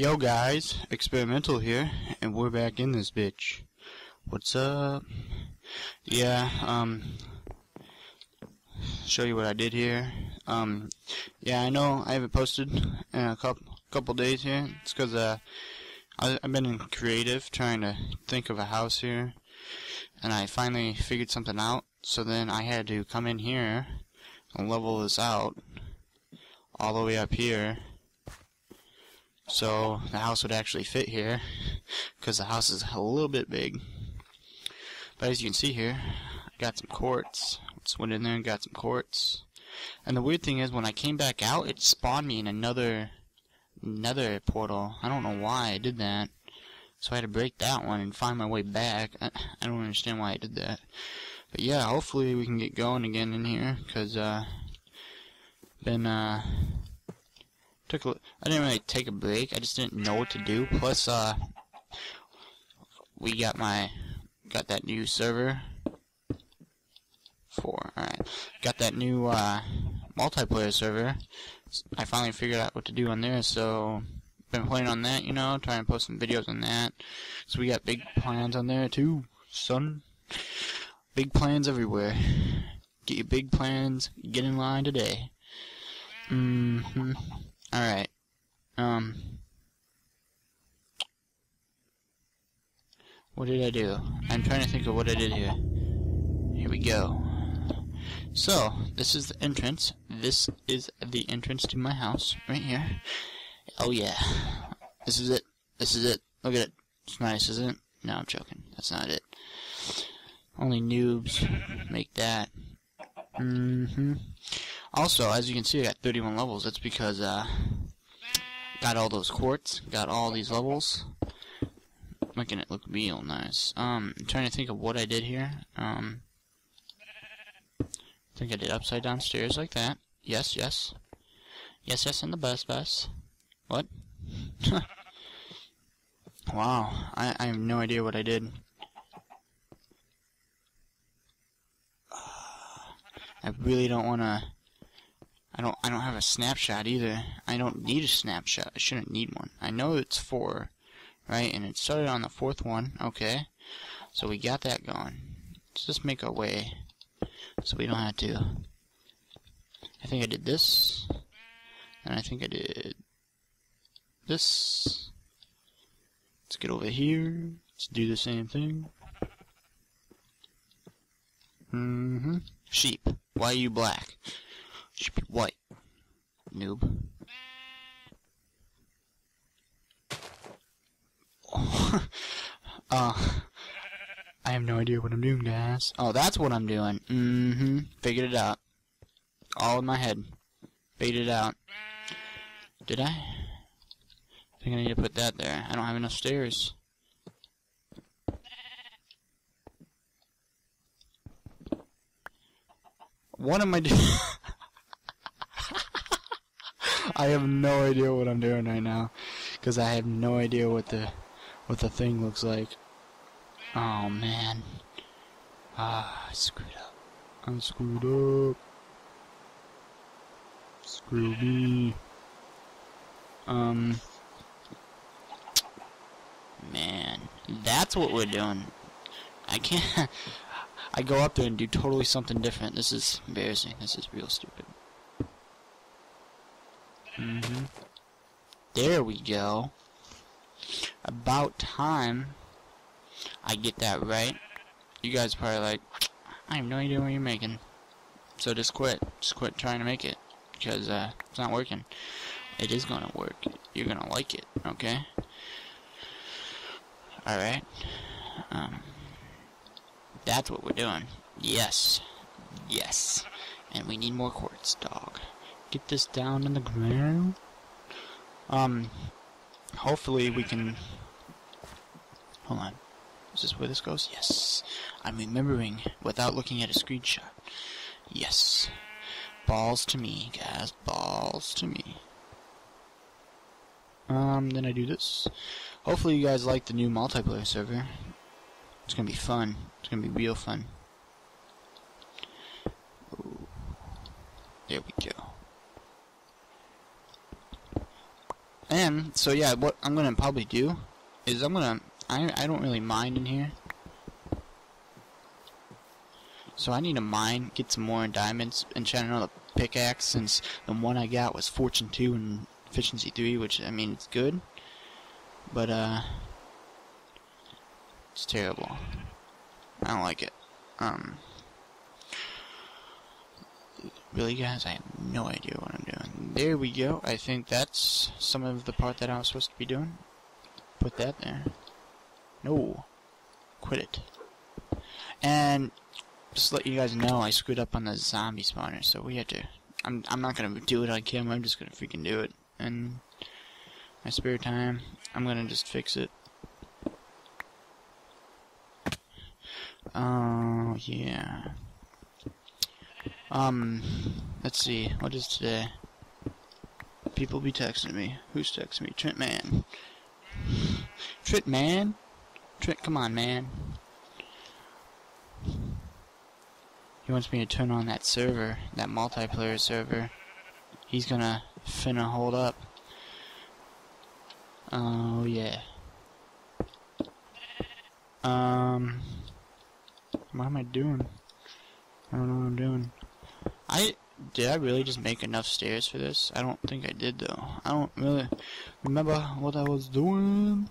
Yo guys, Experimental here, and we're back in this bitch. What's up? Yeah, um, show you what I did here. Um, yeah, I know I haven't posted in a couple couple days here. It's because uh, I, I've been in creative trying to think of a house here, and I finally figured something out. So then I had to come in here and level this out all the way up here so the house would actually fit here because the house is a little bit big. But as you can see here I got some quartz. Just went in there and got some quartz. And the weird thing is when I came back out it spawned me in another another portal. I don't know why I did that. So I had to break that one and find my way back. I, I don't understand why I did that. But yeah hopefully we can get going again in here because uh been uh took a, I didn't really take a break. I just didn't know what to do. Plus, uh, we got my got that new server. Four. All right, got that new uh, multiplayer server. I finally figured out what to do on there. So been playing on that, you know, trying to post some videos on that. So we got big plans on there too, son. Big plans everywhere. Get your big plans. Get in line today. Mm-hmm. Alright. Um. What did I do? I'm trying to think of what I did here. Here we go. So, this is the entrance. This is the entrance to my house, right here. Oh yeah. This is it. This is it. Look at it. It's nice, isn't it? No, I'm joking. That's not it. Only noobs make that. Mm-hmm. Also, as you can see, I got 31 levels. That's because, uh, got all those quartz, got all these levels. Making it look real nice. Um, I'm trying to think of what I did here. Um, I think I did upside down stairs like that. Yes, yes. Yes, yes, and the bus, bus. What? wow, I, I have no idea what I did. I really don't want to I don't I don't have a snapshot either. I don't need a snapshot. I shouldn't need one. I know it's four, right? And it started on the fourth one. Okay. So we got that going. Let's just make our way so we don't have to. I think I did this. And I think I did this. Let's get over here. Let's do the same thing. Mm-hmm. Sheep. Why are you black? Should be white. Noob. uh, I have no idea what I'm doing, guys. Oh, that's what I'm doing. Mm-hmm. Figured it out. All in my head. Figured it out. Did I? I think I need to put that there. I don't have enough stairs. What am I doing? I have no idea what I'm doing right now, because I have no idea what the what the thing looks like. Oh man, ah, I screwed up. I'm screwed up. Screw me. Um, man, that's what we're doing. I can't. I go up there and do totally something different. This is embarrassing. This is real stupid. Mm hmm There we go. About time I get that right. You guys probably like, I have no idea what you're making. So just quit. Just quit trying to make it. Because uh, it's not working. It is gonna work. You're gonna like it, okay? Alright. Um, that's what we're doing. Yes. Yes. And we need more quartz, dog get this down in the ground. Um, hopefully we can... Hold on. Is this where this goes? Yes. I'm remembering without looking at a screenshot. Yes. Balls to me, guys. Balls to me. Um, then I do this. Hopefully you guys like the new multiplayer server. It's gonna be fun. It's gonna be real fun. There we go. And, so yeah, what I'm gonna probably do is I'm gonna, I, I don't really mind in here. So I need to mine, get some more diamonds, enchant another pickaxe since the one I got was Fortune 2 and Efficiency 3, which, I mean, it's good. But, uh, it's terrible. I don't like it. Um, really, guys, I have no idea what I'm doing. There we go. I think that's some of the part that I was supposed to be doing. Put that there. No. Quit it. And just let you guys know, I screwed up on the zombie spawner, so we have to. I'm I'm not gonna do it on camera. I'm just gonna freaking do it, and my spare time, I'm gonna just fix it. Oh yeah. Um, let's see. What is today? People be texting me. Who's texting me? Trent Man. Trent Man. Trent, come on, man. He wants me to turn on that server, that multiplayer server. He's gonna finna hold up. Oh, yeah. Um, what am I doing? I don't know what I'm doing. I, did I really just make enough stairs for this? I don't think I did though. I don't really remember what I was doing.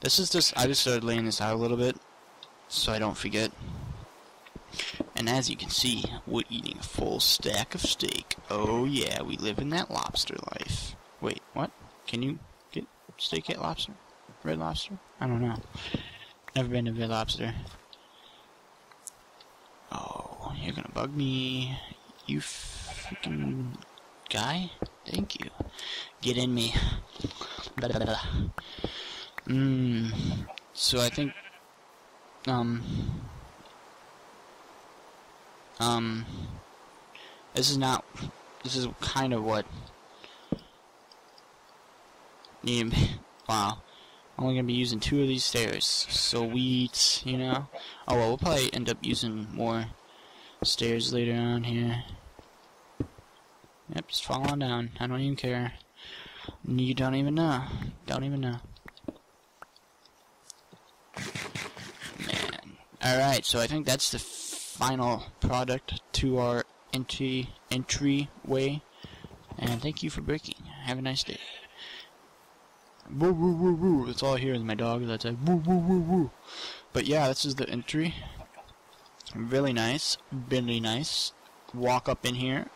This is just, I just started laying this out a little bit, so I don't forget. And as you can see, we're eating a full stack of steak. Oh yeah, we live in that lobster life. Wait, what? Can you get steak at lobster? Red lobster? I don't know. Never been to Red Lobster. Oh, you're gonna bug me. You freaking guy? Thank you. Get in me. Mmm. So I think, um, um, this is not, this is kind of what, wow, I'm only to be using two of these stairs, sweet, you know, oh well, we'll probably end up using more stairs later on here, yep, just fall on down, I don't even care, you don't even know, don't even know. Man. Alright, so I think that's the final product to our entry entryway. And thank you for breaking. Have a nice day. Woo woo woo woo. That's all I hear is my dog that's like woo woo woo woo. But yeah, this is the entry. Really nice. Really nice. Walk up in here.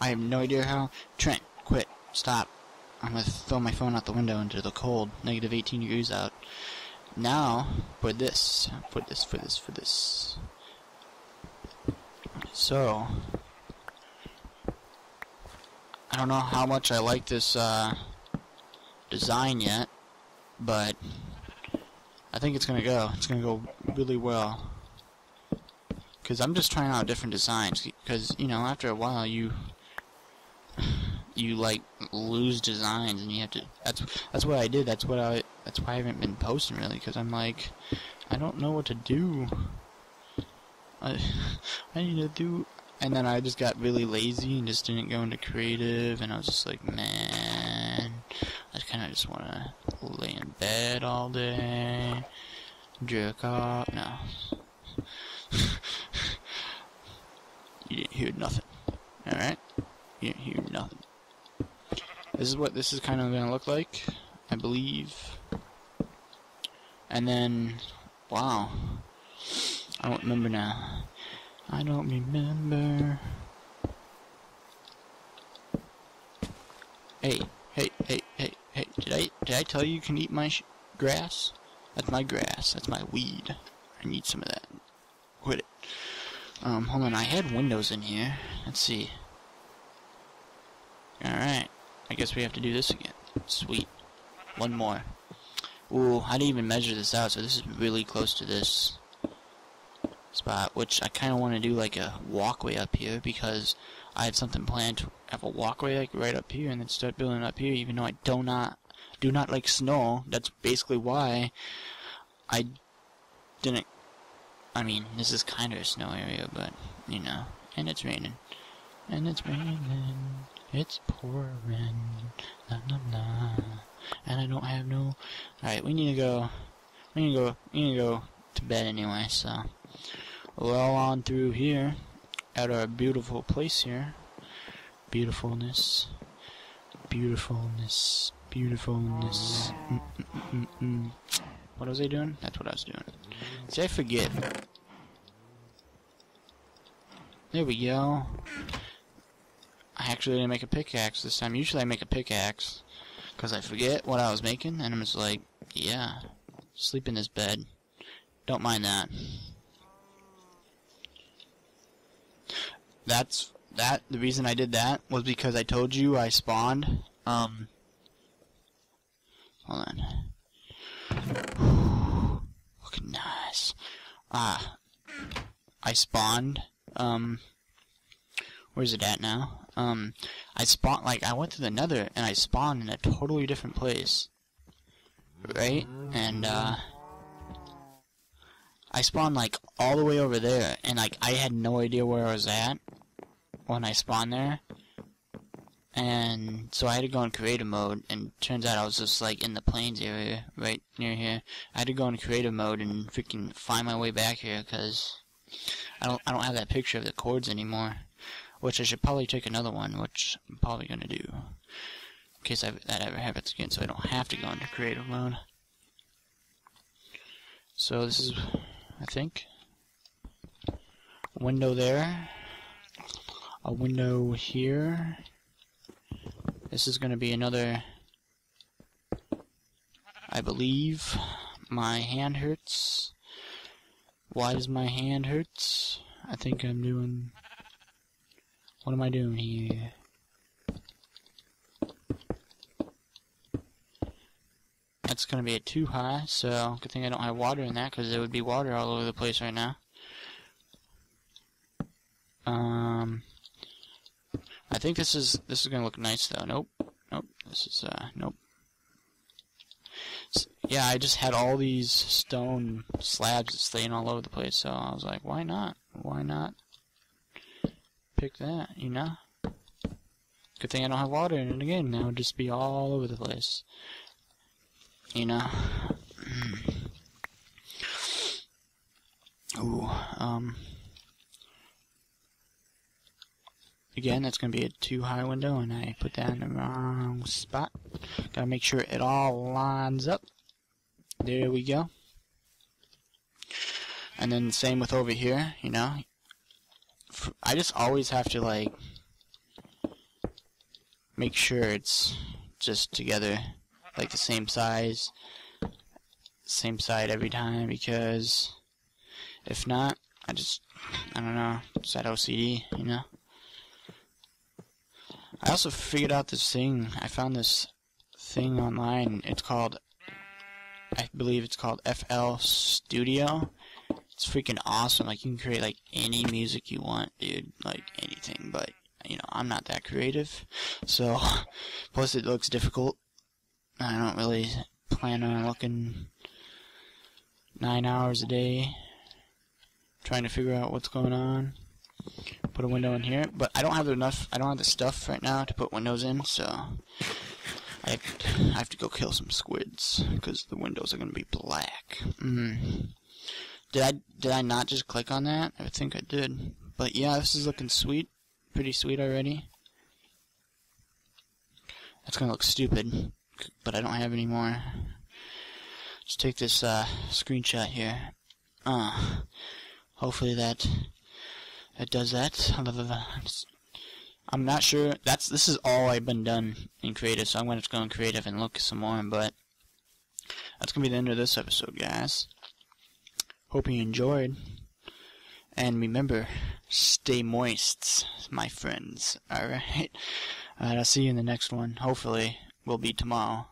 I have no idea how. Trent, quit. Stop. I'm gonna throw my phone out the window into the cold. Negative 18 degrees out. Now, for this. For this, for this, for this. So, I don't know how much I like this uh, design yet, but I think it's gonna go. It's gonna go really well. Cause I'm just trying out different designs. Cause you know, after a while, you you like lose designs, and you have to. That's that's what I did. That's what I. That's why I haven't been posting really. Cause I'm like, I don't know what to do. I, I need to do, and then I just got really lazy and just didn't go into creative, and I was just like, man, I kind of just want to lay in bed all day, jerk off. No, you didn't hear nothing. All right, you didn't hear nothing. This is what this is kind of gonna look like, I believe. And then, wow. I don't remember now. I don't remember. Hey, hey, hey, hey, hey! Did I did I tell you you can eat my grass? That's my grass. That's my weed. I need some of that. Um, hold on. I had windows in here. Let's see. All right. I guess we have to do this again. Sweet. One more. Ooh, I didn't even measure this out, so this is really close to this spot, which I kind of want to do like a walkway up here because I had something planned to have a walkway like right up here and then start building up here. Even though I do not do not like snow, that's basically why I didn't. I mean, this is kind of a snow area, but you know, and it's raining, and it's raining, It's pouring, la la la, and I don't have no. Alright, we need to go. We need to go. We need to go to bed anyway. So we're on through here at our beautiful place here. Beautifulness, beautifulness, beautifulness. Mm -mm -mm, mm, mm. What was I doing? That's what I was doing. See, I forget. There we go. I actually didn't make a pickaxe this time. Usually I make a pickaxe because I forget what I was making, and I'm just like, yeah, sleep in this bed. Don't mind that. That's that. The reason I did that was because I told you I spawned. Um. Hold on. Nice. Ah. I spawned. Um. Where's it at now? Um, I spawned, like, I went to the nether, and I spawned in a totally different place. Right? And, uh, I spawned, like, all the way over there, and, like, I had no idea where I was at when I spawned there. And so I had to go in creative mode, and turns out I was just, like, in the plains area, right near here. I had to go in creative mode and freaking find my way back here, because I don't, I don't have that picture of the coords anymore. Which I should probably take another one, which I'm probably going to do. In case I, that ever happens again, so I don't have to go into creative mode. So this is, I think, a window there. A window here. This is going to be another, I believe, my hand hurts. Why does my hand hurts? I think I'm doing what am I doing here? That's going to be a too high, so good thing I don't have water in that, because there would be water all over the place right now. Um, I think this is this is going to look nice though. Nope, nope. This is uh, nope. So, yeah, I just had all these stone slabs laying all over the place, so I was like, why not? Why not pick that, you know? Good thing I don't have water in it again. Now would just be all over the place. You know? Ooh, um... Again, that's going to be a too high window, and I put that in the wrong spot. Gotta make sure it all lines up. There we go. And then same with over here, you know, I just always have to like make sure it's just together like the same size same side every time because if not I just I don't know it's that OCD you know I also figured out this thing I found this thing online it's called I believe it's called FL Studio it's freaking awesome. Like, you can create, like, any music you want, dude. Like, anything. But, you know, I'm not that creative. So, plus it looks difficult. I don't really plan on looking nine hours a day trying to figure out what's going on. Put a window in here. But I don't have enough, I don't have the stuff right now to put windows in, so... I have, to, I have to go kill some squids, because the windows are going to be black. Mm. Did I did I not just click on that? I think I did. But yeah, this is looking sweet. Pretty sweet already. That's gonna look stupid, but I don't have any more. Just take this uh, screenshot here. Uh, hopefully that that does that. I'm not sure. That's this is all I've been done in creative, so I'm gonna go in creative and look some more. But that's gonna be the end of this episode, guys. Hope you enjoyed. And remember, stay moist, my friends. Alright? Alright, I'll see you in the next one. Hopefully, will be tomorrow.